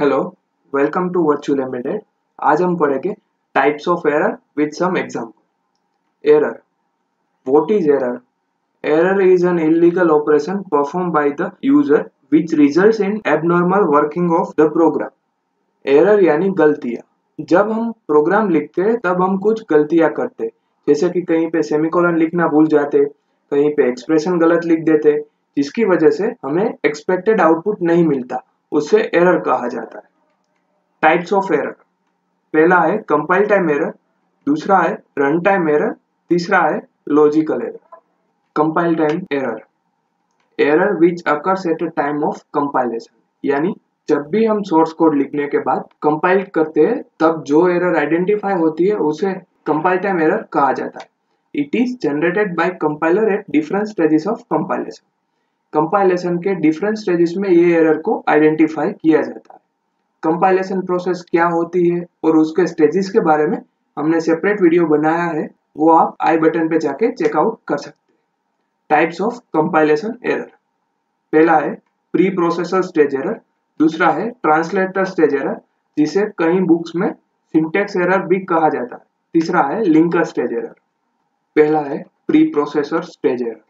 Hello welcome to virtual embedded आज हम पढ़ेंगे types of error with some example error what is error error is an illegal operation perform by the user which results in abnormal working of the program error यानी गलतियाँ। जब हम programme लिखते हैं तब हम कुछ गलतियाँ करते। जैसे कि कहीं पे सेमिकोलन लिखना भूल जाते, कहीं पे एक्सप्रेशन गलत लिख देते, जिसकी वजह से हमें एक्सपेक्टेड आउटपुट नहीं मिलता। उसे एरर कहा जाता है। टाइप्स ऑफ़ एरर पहला है कंपाइल टाइम एरर दूसरा है रन टाइम एरर तीसरा है logical error compile time error error which occurs at a time of compilation यानी जब भी हम सोर्स कोड लिखने के बाद कंपाइल करते हैं, तब जो एरर आइडेंटिफाई होती है, उसे कंपाइल टाइम एरर कहा जाता है। It is generated by compiler at different stages of compilation compilation के डिफरेंट स्टेजेस में ये एरर को आइडेंटिफाई किया जाता है। कंपाइलेशन प्रोसेस क्या होती है और उसके स्टेजेस के बारे में हमने सेपरेट वीडियो बनाया है, वो आप आई बटन पे जाके चेकआउट कर सकते हैं। टाइप्स ऑफ़ कंपाइलेशन एरर पहला है प्री प्रोसेसर स्टेज एरर दूसरा है ट्रांसलेटर स्टेज एरर जिसे कई बुक्स में सिंटेक्स एरर भी कहा जाता है। तीसरा है लिंकर स्टेज एरर पहला है preprocessor stage error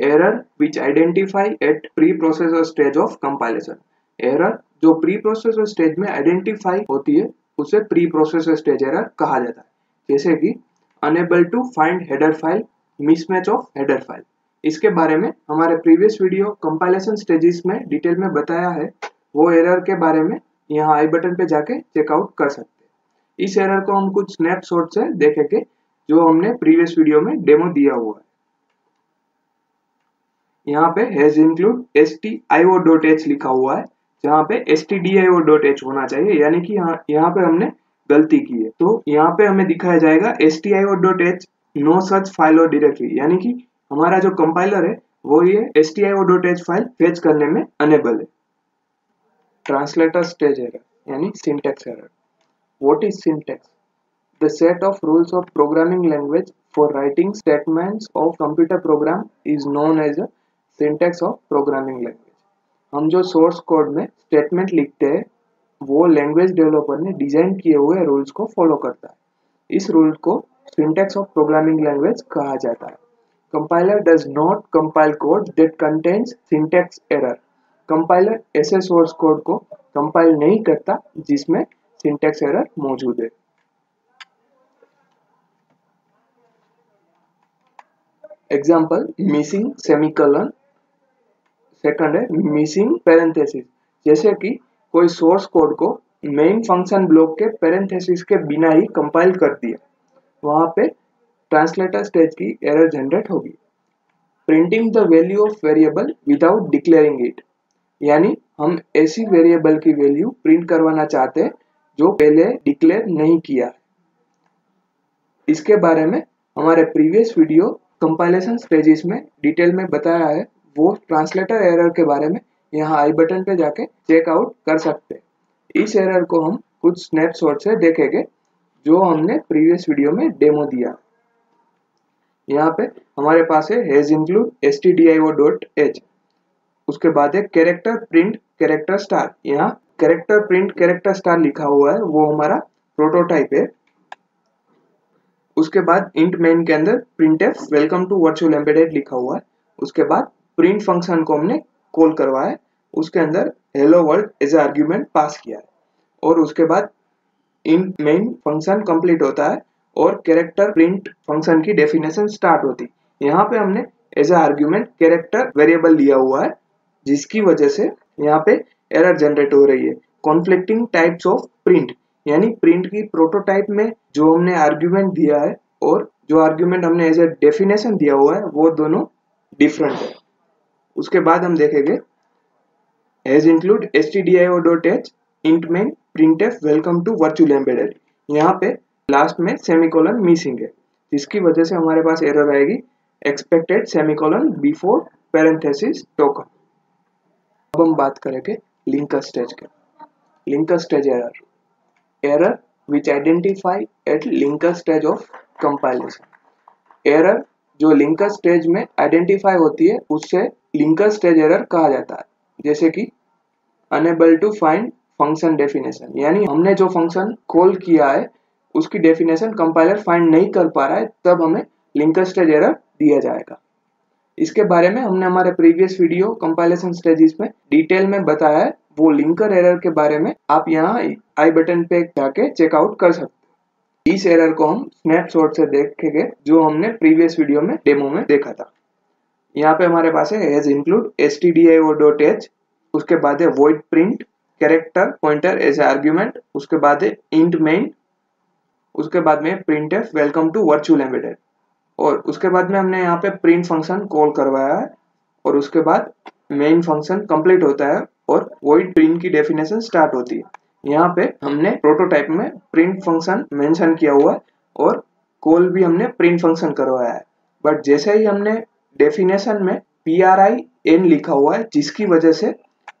error which identify at pre-processor stage of compilation. Error जो प्रोसेसर स्टेज में आइडेंटिफाई होती है, उसे प्रोसेसर स्टेज एरर कहा जाता है। जैसे कि unable to find header file mismatch of header file इसके बारे में हमारे प्रीवियस वीडियो कंपाइलेशन स्टेजेस में डिटेल में बताया है। वो एरर के बारे में यहाँ आई बटन पे जाके चेकआउट कर सकते हैं। इस एरर को हम कुछ स्नैपशॉट से देखेंगे, जो हमने प्रीवियस वीडियो में डेमो दिया हुआ है। यहाँ पे hash include S T I O dot H लिखा हुआ है, जहाँ पे S T D I O dot H होना चाहिए, यानी कि यहाँ यहाँ पे हमने गलती की है। तो यहाँ पे हमें दिखाया जाएगा S T I O dot H no such file और डायरेक्टली यानी कि हमारा जो कंपाइलर है, वो ये S T I O dot H file fetch करने में अनेबल है। ट्रांसलेटर स्टेज एरर यानी syntax error what is syntax the set of rules of programming language for writing statements of computer program is known as a syntax of programming language हम जो source code में statement लिखते हैं, वो language developer ने design किए हुए rules को फॉलो करता है। इस रूल को सिंटेक्स ऑफ़ प्रोग्रामिंग लैंग्वेज कहा जाता है। Compiler does not compile code that contains syntax error compiler ऐसे सोर्स कोड को कंपाइल नहीं करता जिसमें सिंटेक्स एरर मौजूद है। एग्ज़ाम्पल मिसिंग सेमिकलन सेकंड है मिसिंग पेरेंथेसिस जैसे कि कोई सोर्स कोड को मेन फ़ंक्शन ब्लॉक के पेरेंथेसिस के बिना ही कंपाइल कर दिया। वहाँ पे ट्रांसलेटर स्टेज की एरर जनरेट होगी। Printing the value of variable without declaring it यानी हम ऐसी वेरिएबल की वैल्यू प्रिंट करवाना चाहते हैं, जो पहले डिक्लेयर नहीं किया इसके बारे में हमारे प्रीवियस वीडियो कंपाइलेशन स्टेजेस में डिटेल में बताया है। वो ट्रांसलेटर एरर के बारे में यहाँ आई बटन पे जाके चेकआउट कर सकते हैं। इस एरर को हम कुछ स्नैपशॉट से देखेंगे, जो हमने प्रीवियस वीडियो में डेमो दिया। यहाँ पे हमारे पास है उसके बाद है कैरेक्टर प्रिंट कैरेक्टर स्टार यहाँ कैरेक्टर प्रिंट कैरेक्टर स्टार लिखा हुआ है, वो हमारा प्रोटोटाइप है। उसके बाद इंट मेन के अंदर print welcome to virtual embedded लिखा हुआ है। उसके बाद प्रिंट फ़ंक्शन को हमने कॉल करवाया, उसके अंदर hello world as argument pass किया है। और उसके बाद इन मेन फ़ंक्शन कंप्लीट होता है और कैरेक्टर प्रिंट फ़ंक्शन की डेफिनेशन स्टार्ट होती यहाँ पे हमने as a argument character variable लिया हुआ है, जिसकी वजह से यहाँ पे एरर जनरेट हो रही है। कॉन्फ्लिक्टिंग टाइप्स ऑफ़ प्रिंट यानी प्रिंट की प्रोटोटाइप में जो हमने आर्ग्यूमेंट दिया है और जो आर्ग्यूमेंट हमने एज ए डेफिनेशन दिया हुआ है, वो दोनों डिफरेंट है। उसके बाद हम देखेंगे। Hash include S T D I O dot H int main print F welcome to virtual embedded यहाँ पे लास्ट में सेमिकोलन मिसिंग है। जिसकी वजह से हमारे पास एरर आएगी। Expected semicolon before parenthesis token अब हम बात करेंगे लिंकर स्टेज के। Linker stage error error which identify at linker stage of compilation error जो लिंकर स्टेज में आइडेंटिफाई होती है, उससे लिंकर स्टेज एरर कहा जाता है। जैसे कि unable to find function definition यानी हमने जो फ़ंक्शन कॉल किया है, उसकी डेफिनेशन कंपाइलर फाइंड नहीं कर पा रहा है, तब हमें लिंकर स्टेज एरर दिया जाएगा। इसके बारे में हमने हमारे प्रीवियस वीडियो कंपाइलेशन स्टेजेस में डिटेल में बताया है। वो लिंकर एरर के बारे में आप यहाँ आई बटन पे जाके चेकआउट कर सकते इस एरर को हम स्नैपशॉट से देखेंगे जो हमने प्रीवियस वीडियो में डेमो में देखा था। यहाँ पे हमारे पास है hash include S T D I O dot H उसके बाद है void print character pointer as a argument उसके बाद है इंट मेन उसके बाद में print F welcome to virtual embedded और उसके बाद में हमने यहाँ पे प्रिंट फ़ंक्शन कॉल करवाया है, और उसके बाद मेन फ़ंक्शन कंप्लीट होता है, और वॉइड प्रिंट की डेफिनेशन स्टार्ट होती है। यहाँ पे हमने प्रोटोटाइप में प्रिंट फ़ंक्शन मेंशन किया हुआ है और कॉल भी हमने प्रिंट फ़ंक्शन करवाया है। बट जैसे ही हमने डेफिनेशन में पी आर आई एन लिखा हुआ है, जिसकी वजह से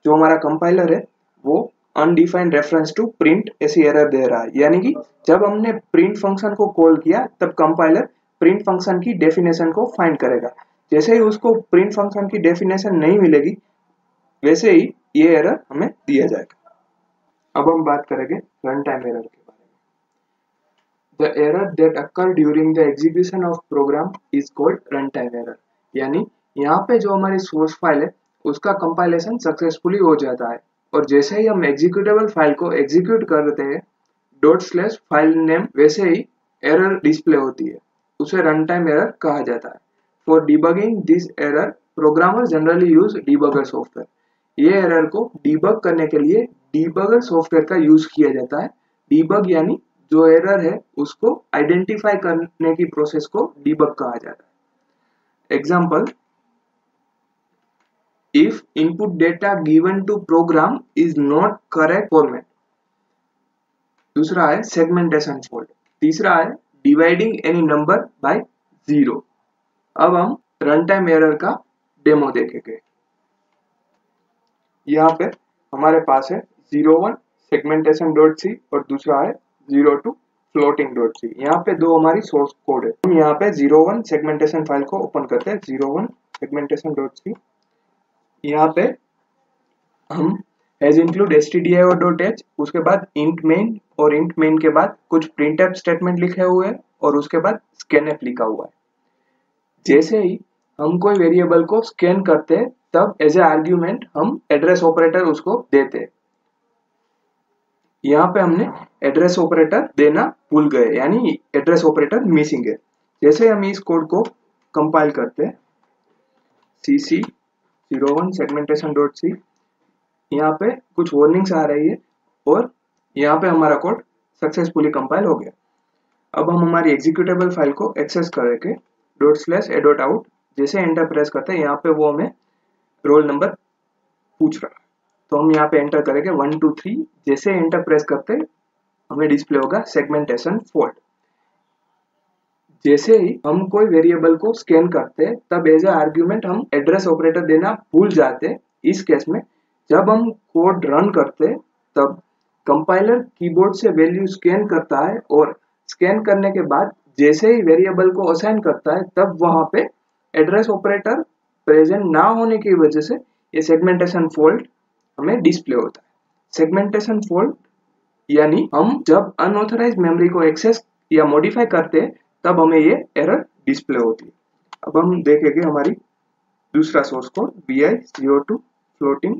जो हमारा कंपाइलर है, वो अनडिफाइंड रेफरेंस टू प्रिंट ऐसी एरर दे रहा है। यानी कि जब हमने प्रिंट फ़ंक्शन को कॉल किया, तब कंपाइलर प्रिंट फ़ंक्शन की डेफिनेशन को फाइंड करेगा। जैसे ही उसको प्रिंट फ़ंक्शन की डेफिनेशन नहीं मिलेगी, वैसे ही ये एरर हमें दिया जाएगा। अब हम बात करेंगे रन टाइम एरर के बारे में। The error that occur during the execution of program is called run time error यानी यहाँ पे जो हमारी सोर्स फ़ाइल है, उसका कंपाइलेशन सक्सेसफुली हो जाता है। और जैसे ही हम एग्जीक्यूटेबल फ़ाइल को एग्जीक्यूट करते हैं डॉट स्लैश फ़ाइल नेम वैसे ही एरर डिस्प्ले होती है। उसे रन टाइम एरर कहा जाता है। For debugging this error programmer generally use debugger software ये एरर को डिबग करने के लिए डिबगर सॉफ्टवेयर का यूज़ किया जाता है। डिबग यानी जो एरर है, उसको आइडेंटिफाई करने की प्रोसेस को डिबग कहा जाता है। Example if input data given to program is not correct format दूसरा है सेगमेंटेशन फॉल्ट तीसरा है dividing any number by zero अब हम रन टाइम एरर का डेमो देखेंगे। यहाँ पे हमारे पास है zero one segmentation dot C और दूसरा है zero two floating dot C यहाँ पे दो हमारी सोर्स कोड है। हम यहाँ पे ज़ीरो वन सेगमेंटेशन फ़ाइल को ओपन करते हैं zero one segmentation dot C यहाँ पे हम as include S T D I dot H उसके बाद इंट मेन और इंट मेन के बाद कुछ प्रिंट एप स्टेटमेंट लिखे हुए हैं और उसके बाद स्कैन एप लिखा हुआ है। जैसे ही हम कोई वेरिएबल को स्कैन करते हैं, तब एज ए आर्ग्यूमेंट हम एड्रेस ऑपरेटर उसको देते हैं। यहाँ पे हमने एड्रेस ऑपरेटर देना भूल गए, यानी एड्रेस ऑपरेटर मिसिंग है। जैसे हम इस कोड को कंपाइल करते C C zero one segmentation dot C यहाँ पे कुछ वार्निंग्स आ रही है और यहाँ पे हमारा कोड सक्सेसफुली कंपाइल हो गया। अब हम हमारी एग्जीक्यूटेबल फ़ाइल को एक्सेस करके dot slash A dot out जैसे एंटर प्रेस करते हैं, यहाँ पे वो हमें रोल नंबर पूछ रहा है। तो हम यहाँ पे एंटर करेंगे वन टू थ्री जैसे एंटर प्रेस करते, हमें डिस्प्ले होगा सेगमेंटेशन फॉल्ट जैसे ही हम कोई वेरिएबल को स्कैन करते हैं तब एज ए आर्ग्यूमेंट हम एड्रेस ऑपरेटर देना भूल जाते इस केस में। जब हम कोड रन करते, तब कंपाइलर कीबोर्ड से वैल्यू स्कैन करता है और स्कैन करने के बाद जैसे ही वेरिएबल को असाइन करता है, तब वहाँ पे एड्रेस ऑपरेटर प्रेजेंट ना होने की वजह से ये सेगमेंटेशन फॉल्ट हमें डिस्प्ले होता है। सेगमेंटेशन फॉल्ट यानी हम जब अनऑथराइज मेमोरी को एक्सेस या मॉडिफाई करते हैं तब हमें ये एरर डिस्प्ले होती है। अब हम देखेंगे हमारी दूसरा source code B I zero two floating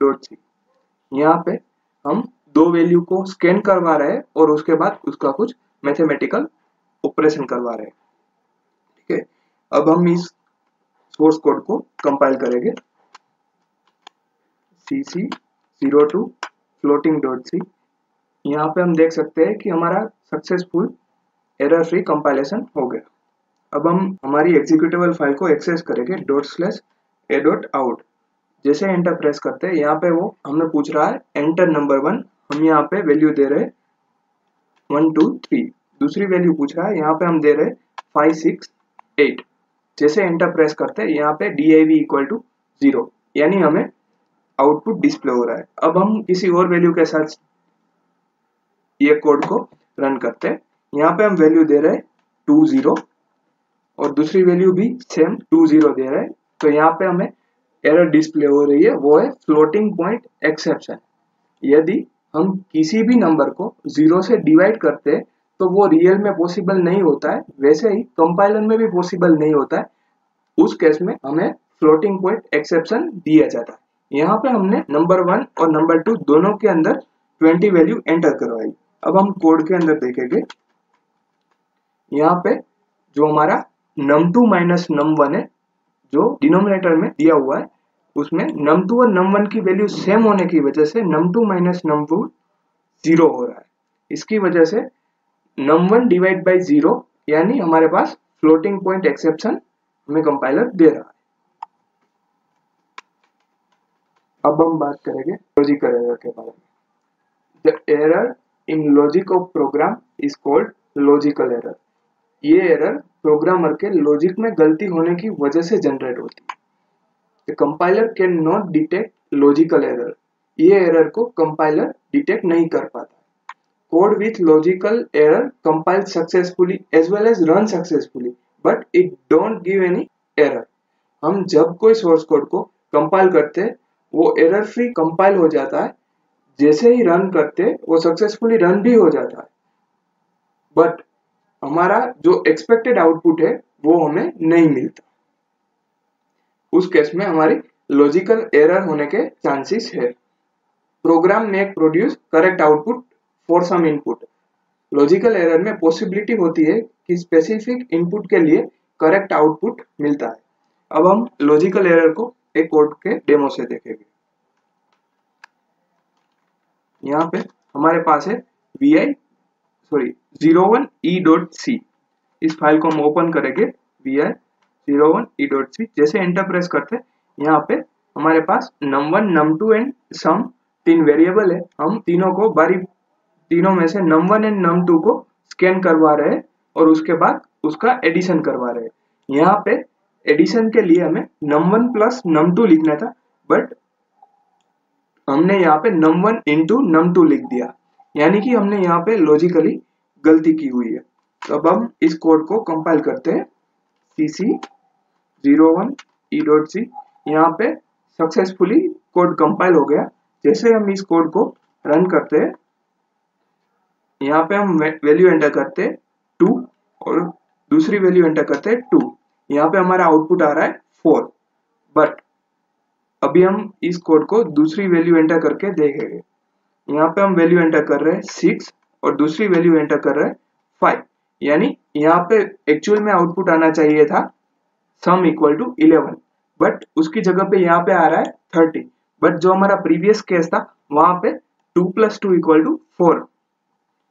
dot C यहाँ पे हम दो वैल्यू को स्कैन करवा रहे हैं और उसके बाद उसका कुछ मैथमेटिकल ऑपरेशन करवा रहे हैं। ठीक है? अब हम इस सोर्स कोड को कंपाइल करेंगे। C C zero two floating dot C यहाँ पे हम देख सकते हैं कि हमारा सक्सेसफुल एरर फ्री कंपाइलेशन हो गया। अब हम हमारी एग्जीक्यूटेबल फ़ाइल को एक्सेस करेंगे dot slash a dot out जैसे एंटर प्रेस करते हैं, यहाँ पे वो हमें पूछ रहा है एंटर नंबर वन हम यहाँ पे वैल्यू दे रहे वन टू थ्री दूसरी वैल्यू पूछ रहा है, यहाँ पे हम दे रहे फाइव सिक्स एट जैसे एंटर प्रेस करते हैं, यहाँ पे D I V equal to zero यानी हमें आउटपुट डिस्प्ले हो रहा है। अब हम किसी और वैल्यू के साथ ये कोड को रन करते हैं। यहाँ पे हम वैल्यू दे रहे टू ज़ीरो और दूसरी वैल्यू भी सेम टू ज़ीरो दे रहे तो यहाँ पे हमें एरर डिस्प्ले हो रही है। वो है फ्लोटिंग पॉइंट एक्सेप्शन यदि हम किसी भी नंबर को ज़ीरो से डिवाइड करते हैं तो वो रियल में पॉसिबल नहीं होता है। वैसे ही कंपाइलर में भी पॉसिबल नहीं होता है। उस केस में हमें फ्लोटिंग पॉइंट एक्सेप्शन दिया जाता है। यहाँ पे हमने नंबर वन और नंबर टू दोनों के अंदर ट्वेंटी वैल्यू एंटर करवाई। अब हम कोड के अंदर देखेंगे। यहाँ पे जो हमारा num two minus num one है, जो डिनोमिनेटर में दिया हुआ है, उसमें नम टू और नम वन की वैल्यू सेम होने की वजह से num two minus num two zero हो रहा है। इसकी वजह से num one divide by zero यानी हमारे पास फ्लोटिंग पॉइंट एक्सेप्शन हमें कंपाइलर दे रहा है। अब हम बात करेंगे लॉजिकल एरर के बारे में। The error in logic of program is called logical error ये एरर प्रोग्रामर के लॉजिक में गलती होने की वजह से जनरेट होती है। Compiler can not detect logical error ये एरर को कंपाइलर डिटेक्ट नहीं कर पाता। Code with logical error compiled successfully as well as run successfully, but it don't give any error. हम जब कोई सोर्स कोड को कंपाइल करते हैं वो एरर फ्री कंपाइल हो जाता है। जैसे ही रन करते, वो सक्सेसफुली रन भी हो जाता है। बट हमारा जो एक्सपेक्टेड आउटपुट है, वो हमें नहीं मिलता। उस केस में हमारी लॉजिकल एरर होने के चांसेस है। Program make produce correct output for some input logical error में पॉसिबिलिटी होती है कि स्पेसिफिक इनपुट के लिए करेक्ट आउटपुट मिलता है। अब हम लॉजिकल एरर को एक कोड के डेमो से देखेंगे। यहाँ पे हमारे पास है V I sorry zero one E dot C इस फ़ाइल को हम ओपन करेंगे V I zero one E dot C जैसे एंटर प्रेस करते यहाँ पे हमारे पास num one num two and sum तीन वेरिएबल है। हम तीनों को बारी, तीनों में से num one and num two को स्कैन करवा रहे हैं और उसके बाद उसका एडिशन करवा रहे हैं। यहाँ पे एडिशन के लिए हमें num one plus num two लिखना था बट हमने यहाँ पे num one into num two लिख दिया। यानी कि हमने यहाँ पे लॉजिकली गलती की हुई है। तो अब हम इस कोड को कंपाइल करते हैं। C C zero one E dot C यहाँ पे सक्सेसफुली कोड कंपाइल हो गया। जैसे हम इस कोड को रन करते हैं, यहाँ पे हम वैल्यू एंटर करते हैं टू और दूसरी वैल्यू एंटर करते हैं टू यहाँ पे हमारा आउटपुट आ रहा है फोर बट अभी हम इस कोड को दूसरी वैल्यू एंटर करके देखेंगे। यहाँ पे हम वैल्यू एंटर कर रहे हैं सिक्स और दूसरी वैल्यू एंटर कर रहे हैं फाइव यानी यहाँ पे एक्चुअल में आउटपुट आना चाहिए था sum equal to eleven but उसकी जगह पे यहाँ पे आ रहा है थर्टी बट जो हमारा प्रीवियस केस था, वहाँ पे two plus two equal to four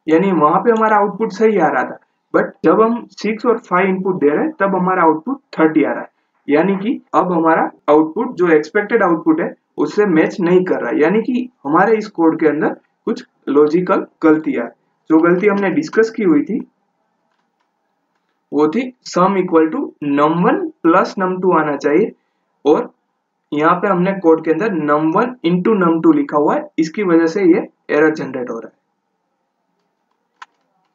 यानी वहाँ पे हमारा आउटपुट सही आ रहा था। बट जब हम सिक्स और फाइव इनपुट दे रहे हैं, तब हमारा आउटपुट थर्टी आ रहा है। यानी कि अब हमारा आउटपुट जो एक्सपेक्टेड आउटपुट है, उससे मैच नहीं कर रहा है। यानी कि हमारे इस कोड के अंदर कुछ लॉजिकल गलतियाँ जो गलती हमने डिस्कस की हुई थी, वो थी sum equal to num one plus num two आना चाहिए। और यहाँ पे हमने कोड के अंदर num one into num two लिखा हुआ है। इसकी वजह से ये एरर जनरेट हो रहा है।